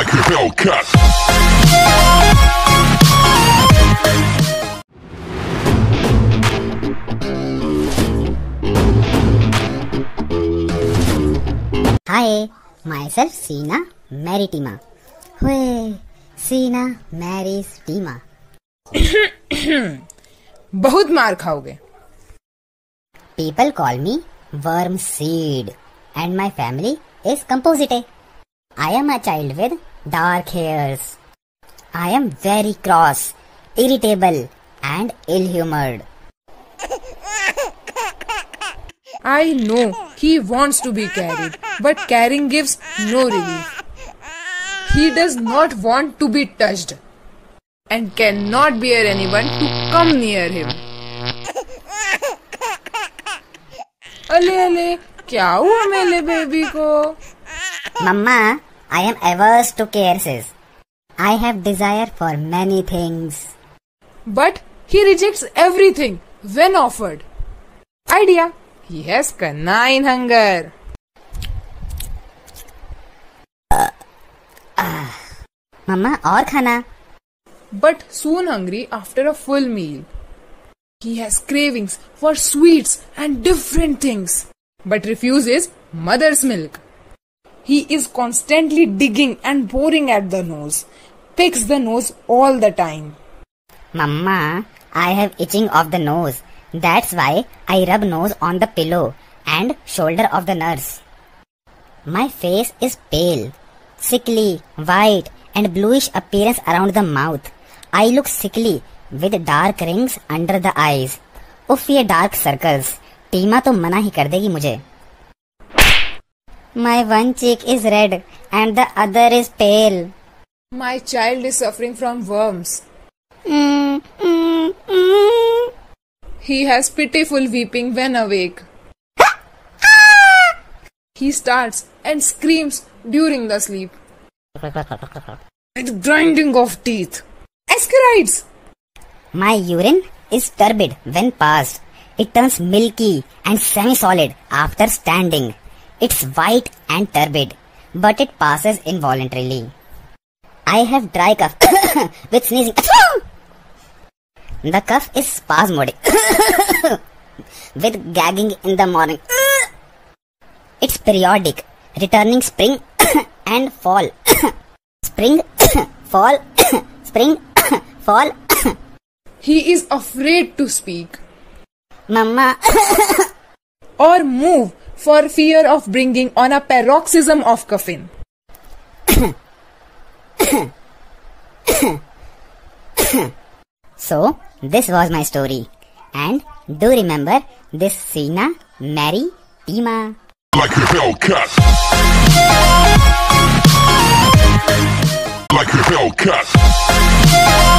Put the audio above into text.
like a bell cut. Hi, myself Sina Maritima. Hey, Sina Sina Mary's बहुत मार खाओगे people call me worm seed and my family is composite I am a child with dark hairs. I am very cross, irritable, and ill-humored. I know he wants to be carried, but carrying gives no relief. He does not want to be touched and cannot bear anyone to come near him. अले अले क्या हुआ मेरे baby को Mama, I am averse to caresses. I have desire for many things. But he rejects everything when offered. Idea. He has canine hunger. मम्मा और खाना but soon hungry after a full meal. He has cravings for sweets and different things, but refuses mother's milk. He is constantly digging and boring at the nose, picks the nose all the time. Mama, I have itching of the nose. That's why I rub nose on the pillow and shoulder of the nurse. My face is pale, sickly, white and bluish appearance around the mouth. I look sickly with dark rings under the eyes. उफ ये dark circles टीमा तो मना ही कर देगी मुझे my one cheek is red and the other is pale. My child is suffering from worms. Mm, mm, mm. He has pitiful weeping when awake. he starts and screams during the sleep. And grinding of teeth. Ascarides! My urine is turbid when passed. It turns milky and semi-solid after standing. It's white and turbid, but it passes involuntarily. I have dry cough with sneezing. the cough is spasmodic with gagging in the morning. It's periodic, returning spring and fall. spring, fall, spring, fall. He is afraid to speak Mama, or move for fear of bringing on a paroxysm of coughing. So, this was my story. And do remember this Cina, Mary, Tima. Like a Hellcat. Like a Hellcat.